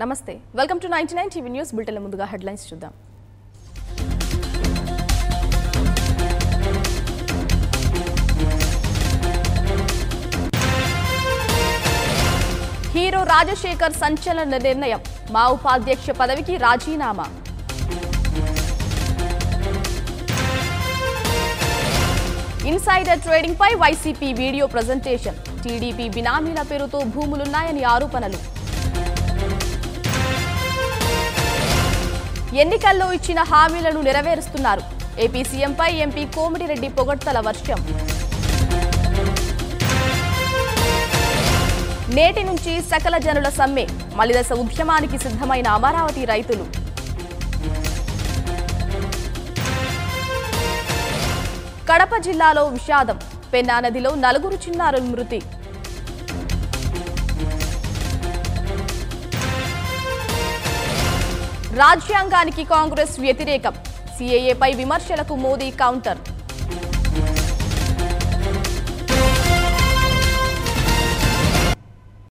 నమస్తే. Welcome to ninety nine TV news bulletin ముందుగా headlines చూద్దాం. హీరో రాజశేఖర్ సంచలన నిర్ణయం. మా ఉపాధ్యక్ష పదవికి రాజీనామా. ఇన్సైడర్ ట్రేడింగ్ పై వైసీపీ వీడియో ప్రజెంటేషన్. టీడీపీ బినామీల పేరుతో భూములున్నాయని ఆరోపణలు. ఎన్నికల్లో ఇచ్చిన హామీలను నెరవేరుస్తున్నారు. ఏపీ సీఎంపై ఎంపీ కోమటిరెడ్డి పొగడ్తల వర్షం. నేటి నుంచి సకల జనుల సమ్మె మలిదశ ఉద్యమానికి సిద్ధమైన అమరావతి రైతులు. కడప జిల్లాలో విషాదం పెన్నా నదిలో నలుగురు చిన్నారుల మృతి. రాజ్యాంగానికి కాంగ్రెస్ వ్యతిరేకం. సీఏఏపై విమర్శలకు మోదీ కౌంటర్.